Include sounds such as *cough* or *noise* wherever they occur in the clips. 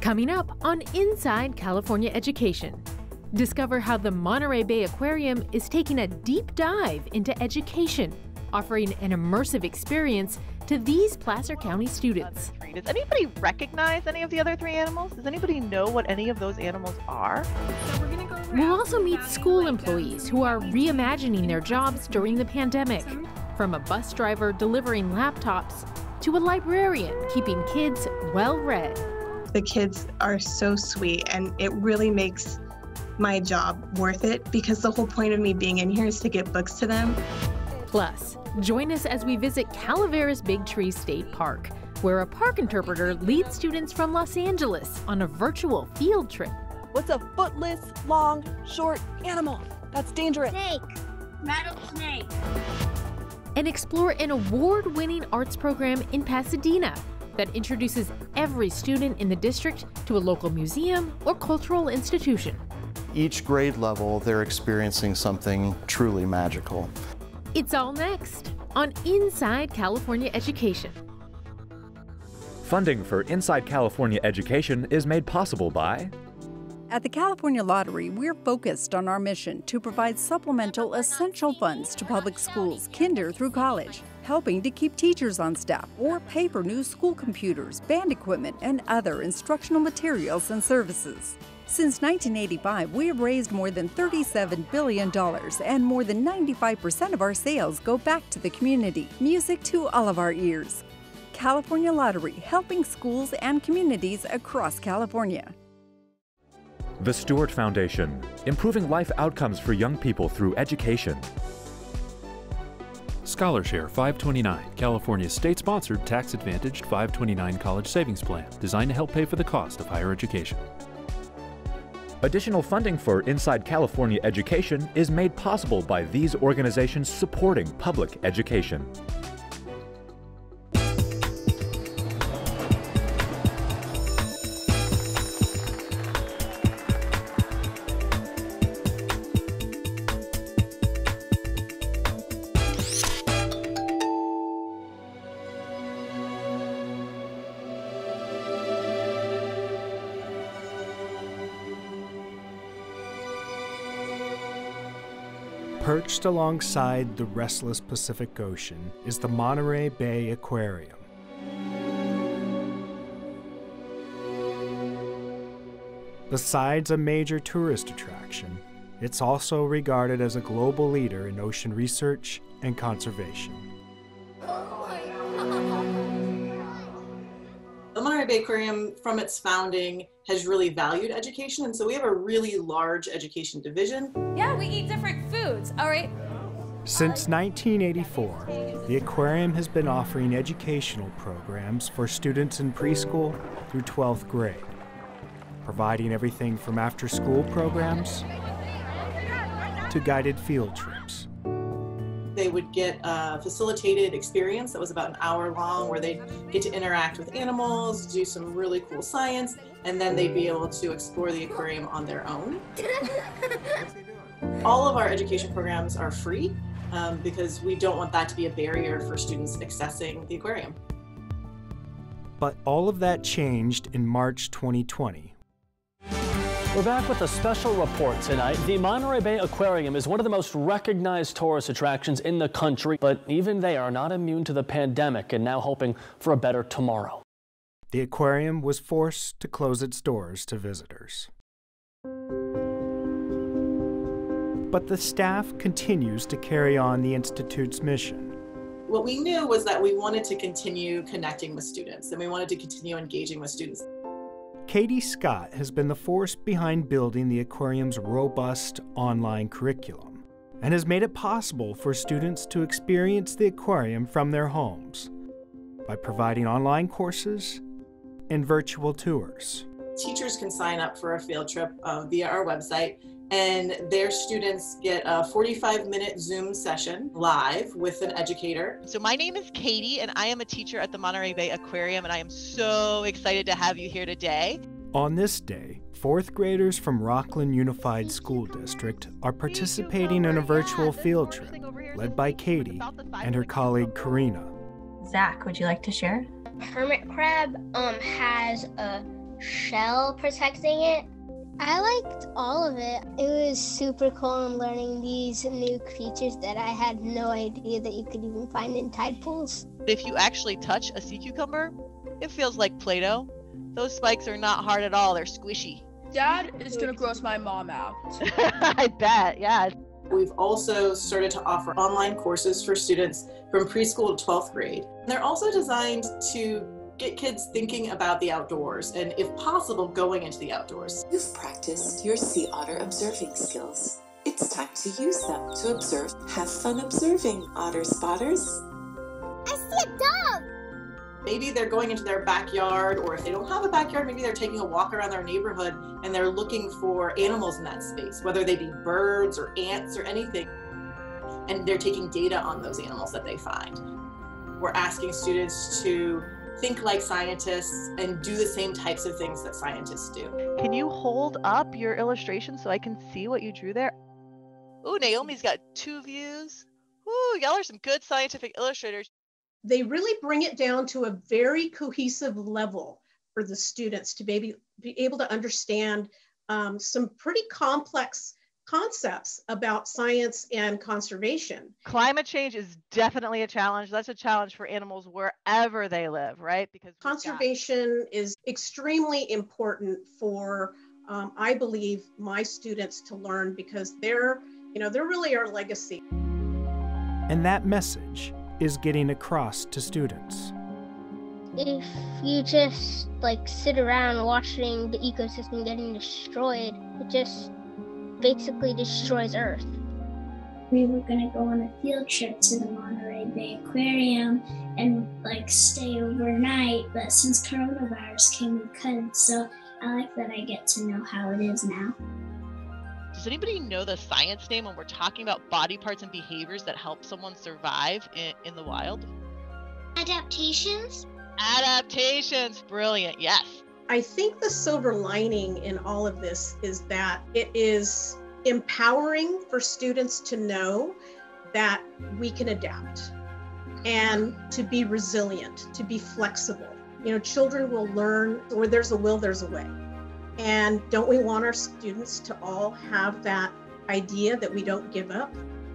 Coming up on Inside California Education. Discover how the Monterey Bay Aquarium is taking a deep dive into education, offering an immersive experience to these Placer County students. Does anybody recognize any of the other three animals? Does anybody know what any of those animals are? We'll also meet school employees who are reimagining their jobs during the pandemic, from a bus driver delivering laptops to a librarian keeping kids well read. The kids are so sweet, and it really makes my job worth it because the whole point of me being in here is to get books to them. Plus, join us as we visit Calaveras Big Tree State Park, where a park interpreter leads students from Los Angeles on a virtual field trip. What's a footless, long, short animal? That's dangerous. Snake. Rattlesnake. And explore an award winning arts program in Pasadena that introduces every student in the district to a local museum or cultural institution. Each grade level, they're experiencing something truly magical. It's all next on Inside California Education. Funding for Inside California Education is made possible by At the California Lottery, we're focused on our mission to provide supplemental essential funds to public schools, kinder through college, helping to keep teachers on staff or pay for new school computers, band equipment, and other instructional materials and services. Since 1985, we have raised more than $37 billion, and more than 95% of our sales go back to the community. Music to all of our ears. California Lottery, helping schools and communities across California. The Stuart Foundation, improving life outcomes for young people through education. ScholarShare 529, California's state sponsored tax advantaged 529 college savings plan designed to help pay for the cost of higher education. Additional funding for Inside California Education is made possible by these organizations supporting public education. Perched alongside the restless Pacific Ocean is the Monterey Bay Aquarium. Besides a major tourist attraction, it's also regarded as a global leader in ocean research and conservation. The Monterey Bay Aquarium, from its founding, has really valued education, and so we have a really large education division. Yeah, we eat different foods. All right. Since 1984, the aquarium has been offering educational programs for students in preschool through 12th grade, providing everything from after school programs to guided field trips. They would get a facilitated experience that was about an hour long where they'd get to interact with animals, do some really cool science, and then they'd be able to explore the aquarium on their own. *laughs* All of our education programs are free um, because we don't want that to be a barrier for students accessing the aquarium. But all of that changed in March 2020 we're back with a special report tonight. The Monterey Bay Aquarium is one of the most recognized tourist attractions in the country, but even they are not immune to the pandemic and now hoping for a better tomorrow. The aquarium was forced to close its doors to visitors. But the staff continues to carry on the Institute's mission. What we knew was that we wanted to continue connecting with students and we wanted to continue engaging with students. Katie Scott has been the force behind building the aquarium's robust online curriculum and has made it possible for students to experience the aquarium from their homes by providing online courses and virtual tours. Teachers can sign up for a field trip uh, via our website and their students get a 45 minute Zoom session live with an educator. So, my name is Katie, and I am a teacher at the Monterey Bay Aquarium, and I am so excited to have you here today. On this day, fourth graders from Rocklin Unified School District are participating in a virtual field trip led by Katie and her colleague Karina. Zach, would you like to share? Hermit crab um has a shell protecting it. I liked all of it. It was super cool and learning these new creatures that I had no idea that you could even find in tide pools. If you actually touch a sea cucumber, it feels like Play Doh. Those spikes are not hard at all, they're squishy. Dad is gonna gross my mom out. *laughs* I bet, yeah. We've also started to offer online courses for students from preschool to 12th grade. They're also designed to get kids thinking about the outdoors and, if possible, going into the outdoors. You've practiced your sea otter observing skills. It's time to use them to observe. Have fun observing, otter spotters. I see a dog! Maybe they're going into their backyard, or if they don't have a backyard, maybe they're taking a walk around their neighborhood and they're looking for animals in that space, whether they be birds or ants or anything. And they're taking data on those animals that they find. We're asking students to think like scientists and do the same types of things that scientists do. Can you hold up your illustration so I can see what you drew there? Ooh, Naomi's got two views. Ooh, y'all are some good scientific illustrators they really bring it down to a very cohesive level for the students to maybe be able to understand um, some pretty complex concepts about science and conservation. Climate change is definitely a challenge. That's a challenge for animals wherever they live, right? Because conservation got... is extremely important for, um, I believe, my students to learn because they're, you know, they're really our legacy. And that message is getting across to students. If you just like sit around watching the ecosystem getting destroyed, it just basically destroys Earth. We were gonna go on a field trip to the Monterey Bay Aquarium and like stay overnight, but since coronavirus came, we couldn't. So I like that I get to know how it is now. Does anybody know the science name when we're talking about body parts and behaviors that help someone survive in, in the wild? Adaptations. Adaptations. Brilliant. Yes. I think the silver lining in all of this is that it is empowering for students to know that we can adapt and to be resilient, to be flexible. You know, children will learn where there's a will, there's a way. And don't we want our students to all have that idea that we don't give up?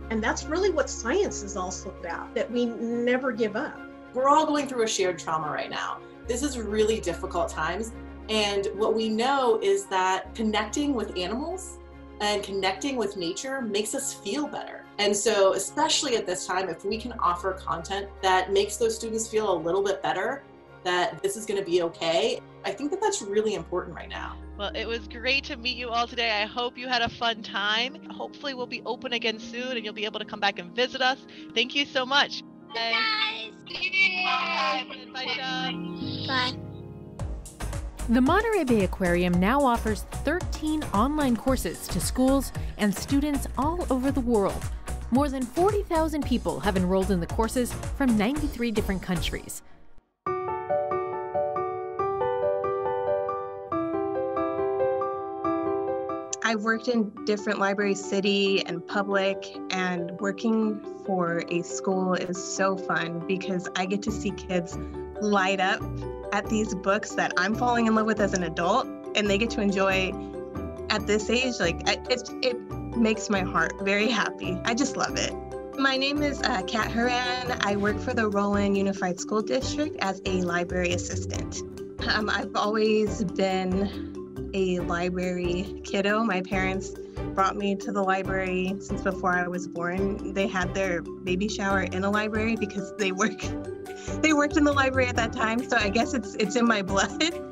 And that's really what science is also about, that we never give up. We're all going through a shared trauma right now. This is really difficult times. And what we know is that connecting with animals and connecting with nature makes us feel better. And so, especially at this time, if we can offer content that makes those students feel a little bit better, that this is going to be okay, I think that that's really important right now. Well, it was great to meet you all today. I hope you had a fun time. Hopefully, we'll be open again soon and you'll be able to come back and visit us. Thank you so much. Bye. Bye. Bye. Bye. The Monterey Bay Aquarium now offers 13 online courses to schools and students all over the world. More than 40,000 people have enrolled in the courses from 93 different countries. I've worked in different libraries, city and public, and working for a school is so fun because I get to see kids light up at these books that I'm falling in love with as an adult, and they get to enjoy at this age. Like it, it makes my heart very happy. I just love it. My name is uh, Kat Haran. I work for the Rocklin Unified School District as a library assistant. Um, I've always been a library kiddo. My parents brought me to the library since before I was born. They had their baby shower in a library because they work *laughs* they worked in the library at that time. So I guess it's it's in my blood. *laughs*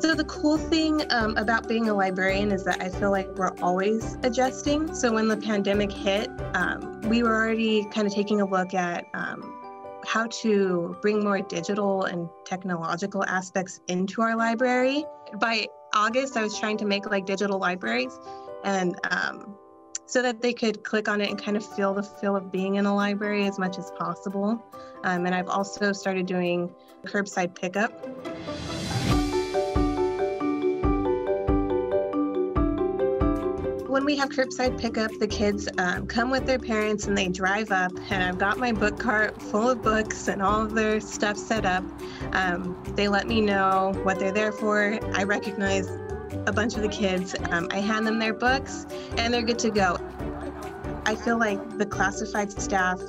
So the cool thing um, about being a librarian is that I feel like we're always adjusting. So when the pandemic hit, um, we were already kind of taking a look at um, how to bring more digital and technological aspects into our library. By August, I was trying to make like digital libraries and um, so that they could click on it and kind of feel the feel of being in a library as much as possible. Um, and I've also started doing curbside pickup. when we have curbside pickup, the kids um, come with their parents and they drive up, and I've got my book cart full of books and all of their stuff set up. Um, they let me know what they're there for. I recognize a bunch of the kids. Um, I hand them their books and they're good to go. I feel like the classified staff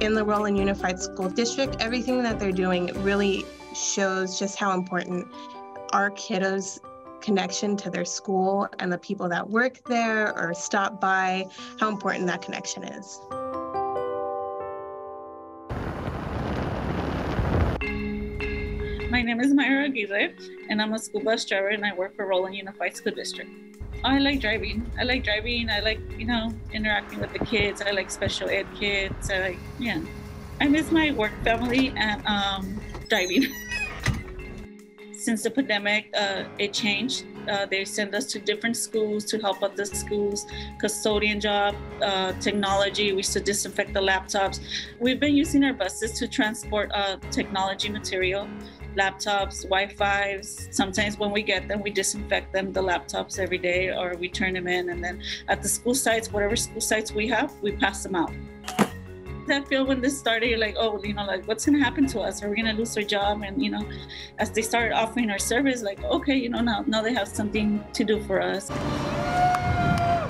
in the Rocklin Unified School District, everything that they're doing really shows just how important our kiddos connection to their school and the people that work there or stop by, how important that connection is. My name is Myra Aguirre, and I'm a school bus driver, and I work for Rocklin Unified School District. I like driving. I like driving. I like, you know, interacting with the kids. I like special ed kids. I like, yeah. I miss my work family and um, driving. *laughs* Since the pandemic, uh, it changed. Uh, they send us to different schools to help out the schools, custodian job, uh, technology. We used to disinfect the laptops. We've been using our buses to transport uh, technology material laptops, Wi-Fi's. Sometimes when we get them, we disinfect them, the laptops every day, or we turn them in. And then at the school sites, whatever school sites we have, we pass them out. That feel when this started, you're like, oh, you know, like what's gonna happen to us? Are we gonna lose our job? And you know, as they started offering our service, like, okay, you know, now now they have something to do for us.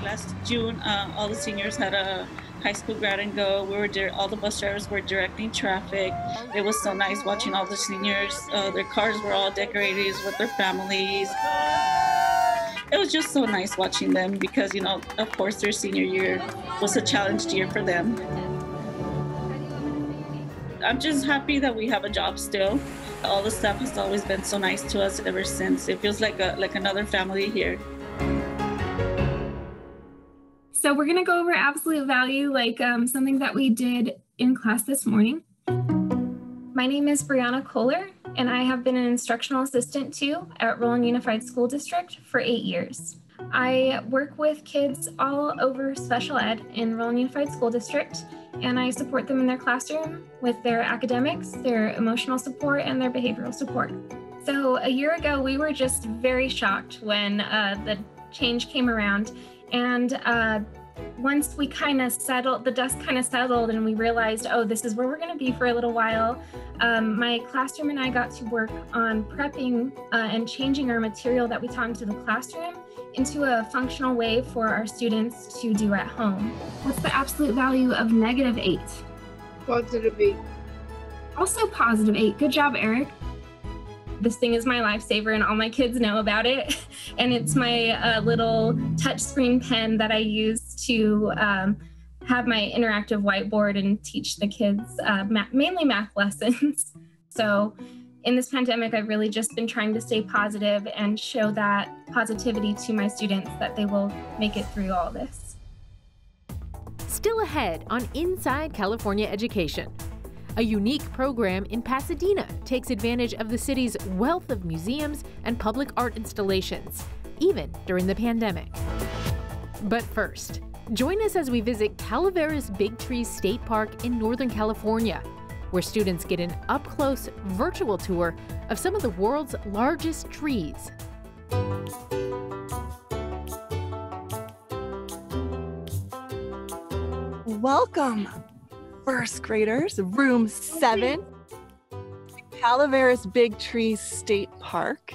Last June, uh, all the seniors had a high school grad and go. We were di- all the bus drivers were directing traffic. It was so nice watching all the seniors. Uh, their cars were all decorated with their families. It was just so nice watching them because you know, of course, their senior year was a challenged year for them. I'm just happy that we have a job still. All the staff has always been so nice to us ever since. It feels like a like another family here. So we're going to go over absolute value, like um, something that we did in class this morning. My name is Brianna Kohler, and I have been an instructional assistant too at Rocklin Unified School District for eight years. I work with kids all over special ed in Rocklin Unified School District, and I support them in their classroom with their academics, their emotional support, and their behavioral support. So a year ago, we were just very shocked when uh, the change came around and uh, once we kind of settled, the dust kind of settled, and we realized, oh, this is where we're going to be for a little while. Um, my classroom and I got to work on prepping uh, and changing our material that we taught into the classroom into a functional way for our students to do at home. What's the absolute value of negative eight? Positive eight. Also positive eight. Good job, Eric this thing is my lifesaver and all my kids know about it. *laughs* And it's my uh, little touchscreen pen that i use to um, have my interactive whiteboard and teach the kids uh, ma- mainly math *laughs* lessons. So in this pandemic i've really just been trying to stay positive and show that positivity to my students that they will make it through all this. Still ahead on inside california education a unique program in Pasadena takes advantage of the city's wealth of museums and public art installations, even during the pandemic. But first, join us as we visit Calaveras Big Trees State Park in Northern California, where students get an up close virtual tour of some of the world's largest trees. Welcome first graders, room seven, Calaveras Big Trees State Park.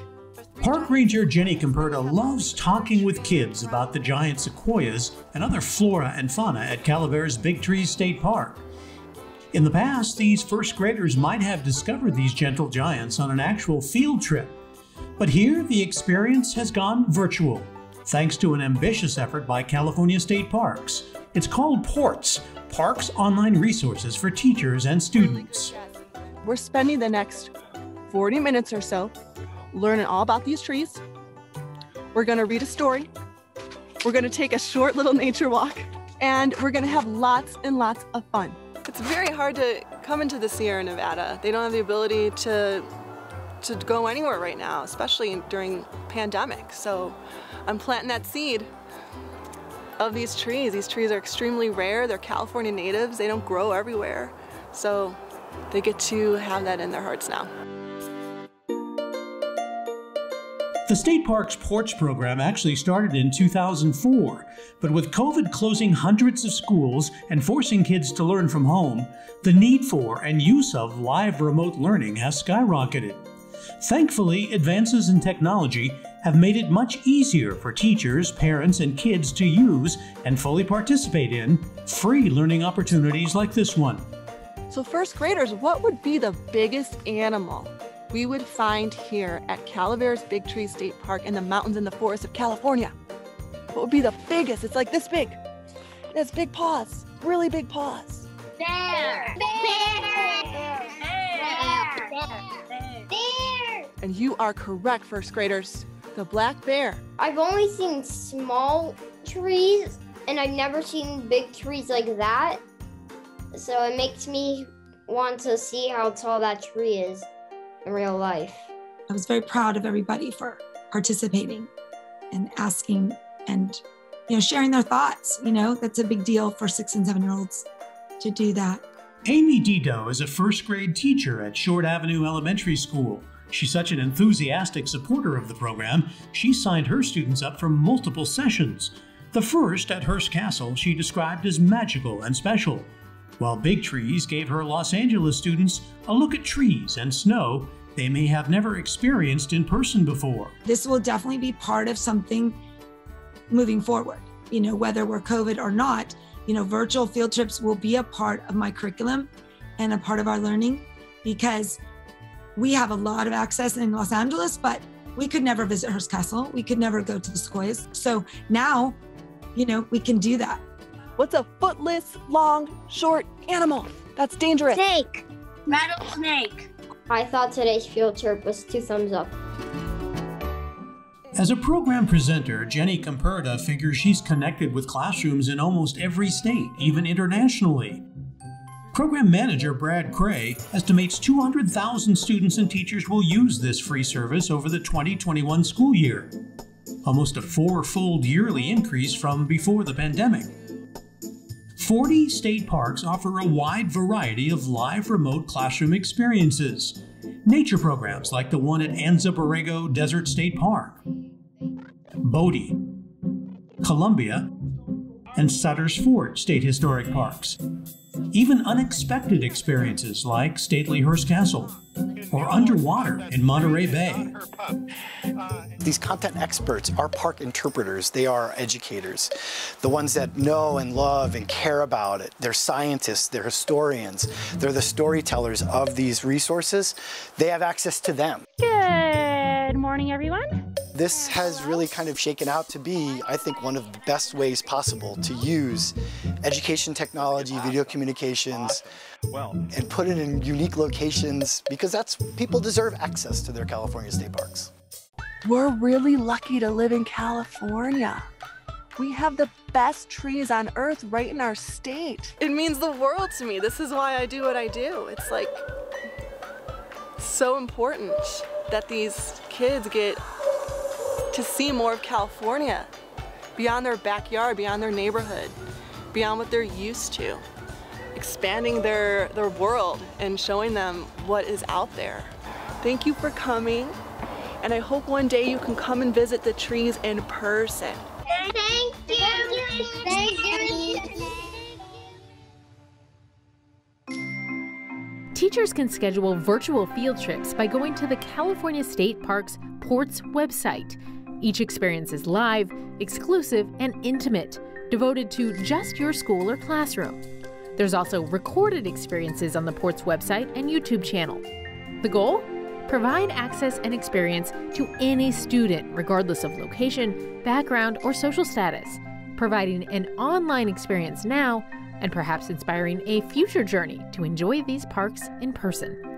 Park Ranger Jenny Camperta loves talking with kids about the giant sequoias and other flora and fauna at Calaveras Big Trees State Park. In the past, these first graders might have discovered these gentle giants on an actual field trip. But here, the experience has gone virtual, thanks to an ambitious effort by California State Parks. It's called PORTS, Parks Online Resources for Teachers and Students. We're spending the next 40 minutes or so learning all about these trees. We're going to read a story. We're going to take a short little nature walk, and we're going to have lots and lots of fun. It's very hard to come into the Sierra Nevada. They don't have the ability to to go anywhere right now, especially during pandemic. So I'm planting that seed of these trees. These trees are extremely rare. They're California natives. They don't grow everywhere. So they get to have that in their hearts now. The state park's PORTS program actually started in 2004, but with COVID closing hundreds of schools and forcing kids to learn from home, the need for and use of live remote learning has skyrocketed. Thankfully, advances in technology have made it much easier for teachers, parents, and kids to use and fully participate in free learning opportunities like this one. So, first graders, what would be the biggest animal we would find here at Calaveras Big Tree State Park in the mountains and the forests of California? What would be the biggest? It's like this big. It has big paws, really big paws. Bear. Bear. Bear. Bear. And you are correct, first graders. The black bear. I've only seen small trees and I've never seen big trees like that. So it makes me want to see how tall that tree is in real life. I was very proud of everybody for participating and asking and you know sharing their thoughts. You know, that's a big deal for six and seven year olds to do that. Amy Dido is a first grade teacher at Short Avenue Elementary School. She's such an enthusiastic supporter of the program, she signed her students up for multiple sessions. The first at Hearst Castle she described as magical and special, while Big Trees gave her Los Angeles students a look at trees and snow they may have never experienced in person before. This will definitely be part of something moving forward. You know, whether we're COVID or not, you know, virtual field trips will be a part of my curriculum and a part of our learning because we have a lot of access in Los Angeles, but we could never visit Hearst Castle. We could never go to the Sequoias. So now, you know, we can do that. What's a footless, long, short animal? That's dangerous. Snake. Rattlesnake. I thought today's field trip was two thumbs up. As a program presenter, Jenny Camperda figures she's connected with classrooms in almost every state, even internationally. Program manager Brad Cray estimates 200,000 students and teachers will use this free service over the 2021 school year, almost a four-fold yearly increase from before the pandemic. 40 state parks offer a wide variety of live remote classroom experiences. Nature programs like the one at Anza Borrego Desert State Park, Bodie, Columbia, and Sutter's Fort State Historic Parks. Even unexpected experiences like stately Hearst Castle or underwater in Monterey Bay. These content experts are park interpreters. They are educators, the ones that know and love and care about it. They're scientists, they're historians, they're the storytellers of these resources. They have access to them. Good morning, everyone. This has really kind of shaken out to be, I think, one of the best ways possible to use education technology, video communications, and put it in unique locations because that's people deserve access to their California state parks. We're really lucky to live in California. We have the best trees on earth right in our state. It means the world to me. This is why I do what I do. It's like so important that these kids get to see more of California beyond their backyard, beyond their neighborhood, beyond what they're used to. Expanding their, their world and showing them what is out there. Thank you for coming, and I hope one day you can come and visit the trees in person. Thank you. Thank you. Teachers can schedule virtual field trips by going to the California State Parks Ports website. Each experience is live, exclusive, and intimate, devoted to just your school or classroom. There's also recorded experiences on the Ports website and YouTube channel. The goal? Provide access and experience to any student, regardless of location, background, or social status, providing an online experience now and perhaps inspiring a future journey to enjoy these parks in person.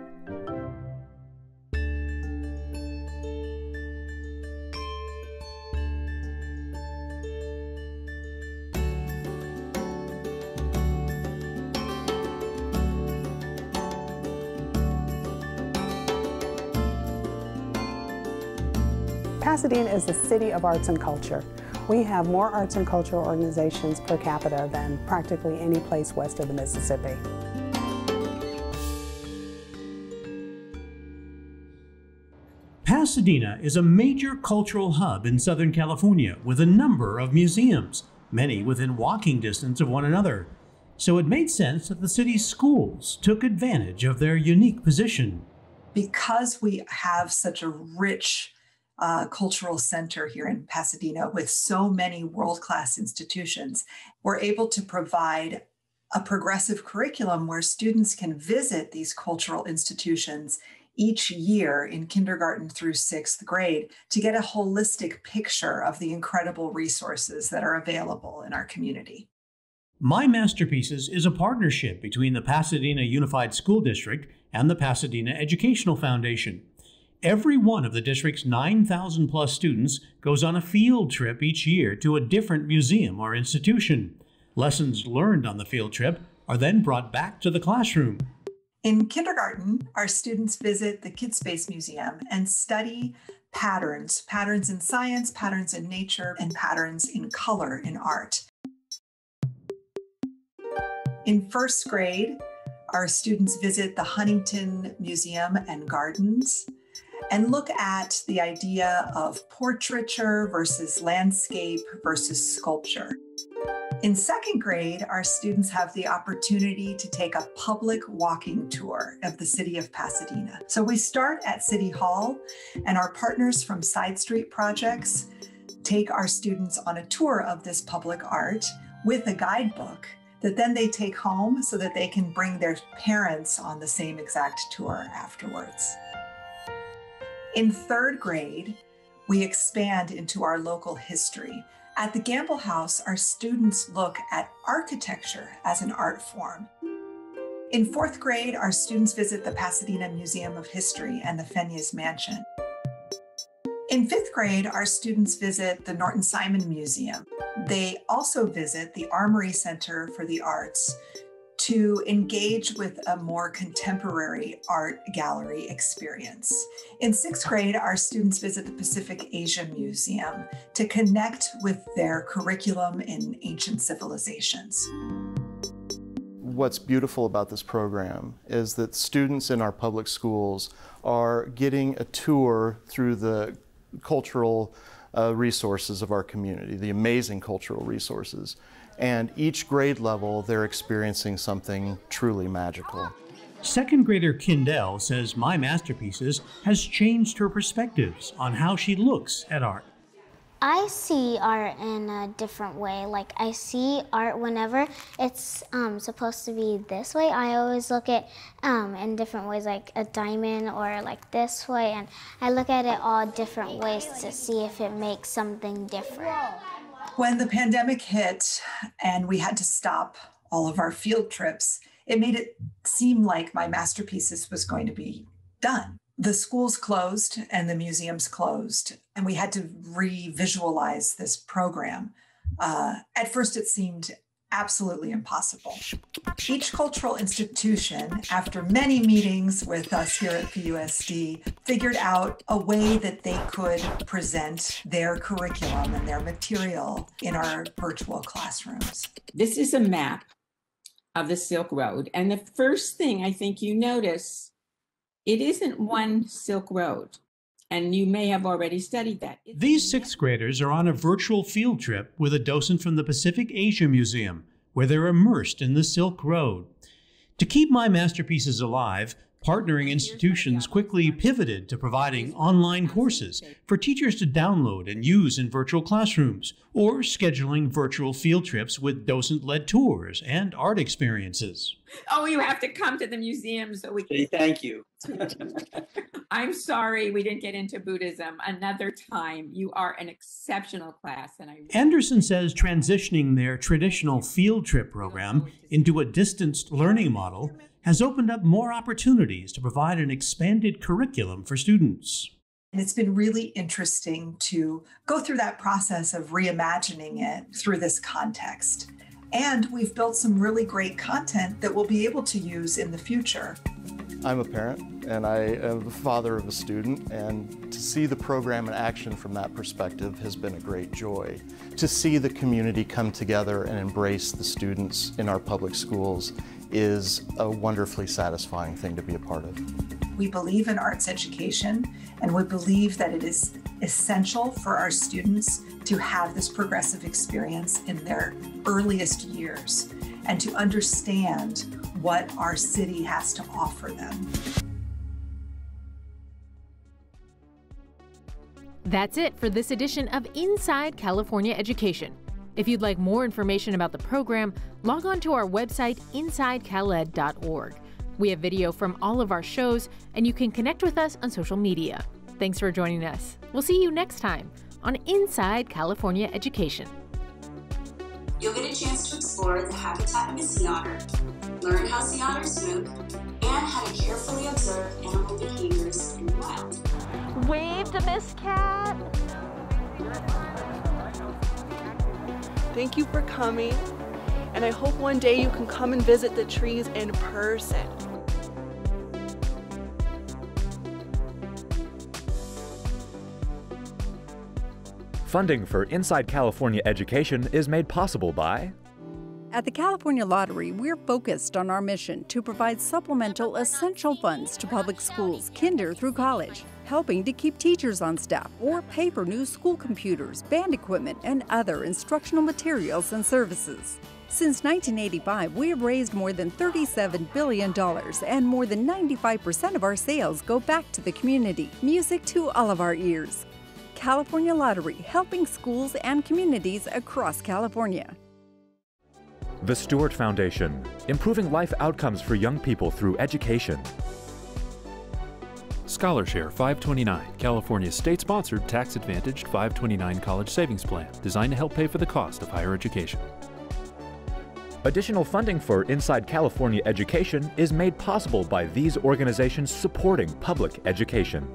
Pasadena is the city of arts and culture. We have more arts and cultural organizations per capita than practically any place west of the Mississippi. Pasadena is a major cultural hub in Southern California with a number of museums, many within walking distance of one another. So it made sense that the city's schools took advantage of their unique position. Because we have such a rich uh, cultural center here in Pasadena with so many world class institutions, we're able to provide a progressive curriculum where students can visit these cultural institutions each year in kindergarten through sixth grade to get a holistic picture of the incredible resources that are available in our community. My Masterpieces is a partnership between the Pasadena Unified School District and the Pasadena Educational Foundation. Every one of the district's 9,000 plus students goes on a field trip each year to a different museum or institution. Lessons learned on the field trip are then brought back to the classroom. In kindergarten, our students visit the Kidspace Museum and study patterns patterns in science, patterns in nature, and patterns in color in art. In first grade, our students visit the Huntington Museum and Gardens and look at the idea of portraiture versus landscape versus sculpture. In second grade, our students have the opportunity to take a public walking tour of the city of Pasadena. So we start at City Hall, and our partners from Side Street Projects take our students on a tour of this public art with a guidebook that then they take home so that they can bring their parents on the same exact tour afterwards. In third grade, we expand into our local history. At the Gamble House, our students look at architecture as an art form. In fourth grade, our students visit the Pasadena Museum of History and the Fenyes Mansion. In fifth grade, our students visit the Norton Simon Museum. They also visit the Armory Center for the Arts to engage with a more contemporary art gallery experience. In sixth grade, our students visit the Pacific Asia Museum to connect with their curriculum in ancient civilizations. What's beautiful about this program is that students in our public schools are getting a tour through the cultural uh, resources of our community, the amazing cultural resources and each grade level they're experiencing something truly magical. Second grader Kindell says My Masterpieces has changed her perspectives on how she looks at art. I see art in a different way. Like I see art whenever it's um, supposed to be this way. I always look at um, in different ways, like a diamond or like this way, and I look at it all different ways to see if it makes something different. When the pandemic hit and we had to stop all of our field trips, it made it seem like my masterpieces was going to be done. The schools closed and the museums closed, and we had to re visualize this program. Uh, at first, it seemed absolutely impossible. Each cultural institution, after many meetings with us here at PUSD, figured out a way that they could present their curriculum and their material in our virtual classrooms. This is a map of the Silk Road. And the first thing I think you notice, it isn't one Silk Road. And you may have already studied that. These sixth graders are on a virtual field trip with a docent from the Pacific Asia Museum, where they're immersed in the Silk Road. To keep my masterpieces alive, partnering institutions quickly pivoted to providing online courses for teachers to download and use in virtual classrooms, or scheduling virtual field trips with docent led tours and art experiences. Oh, you have to come to the museum so we can. Thank you. *laughs* I'm sorry we didn't get into Buddhism another time. You are an exceptional class, and I. Anderson says transitioning their traditional field trip program into a distanced learning model has opened up more opportunities to provide an expanded curriculum for students. And it's been really interesting to go through that process of reimagining it through this context. And we've built some really great content that we'll be able to use in the future. I'm a parent and I am the father of a student, and to see the program in action from that perspective has been a great joy. To see the community come together and embrace the students in our public schools is a wonderfully satisfying thing to be a part of. We believe in arts education, and we believe that it is essential for our students to have this progressive experience in their earliest years and to understand what our city has to offer them. That's it for this edition of Inside California Education. If you'd like more information about the program, log on to our website, insidecaled.org. We have video from all of our shows, and you can connect with us on social media. Thanks for joining us. We'll see you next time on Inside California Education. You'll get a chance to explore the habitat of a sea otter, learn how sea otters move, and how to carefully observe animal behaviors in the wild. Wave to Miss Cat. Thank you for coming, and I hope one day you can come and visit the trees in person. Funding for Inside California Education is made possible by At the California Lottery, we're focused on our mission to provide supplemental essential funds to public schools, kinder through college, helping to keep teachers on staff or pay for new school computers, band equipment, and other instructional materials and services. Since 1985, we have raised more than $37 billion, and more than 95% of our sales go back to the community. Music to all of our ears. California Lottery, helping schools and communities across California. The Stuart Foundation, improving life outcomes for young people through education. ScholarShare 529, California's state sponsored, tax advantaged 529 college savings plan designed to help pay for the cost of higher education. Additional funding for Inside California Education is made possible by these organizations supporting public education.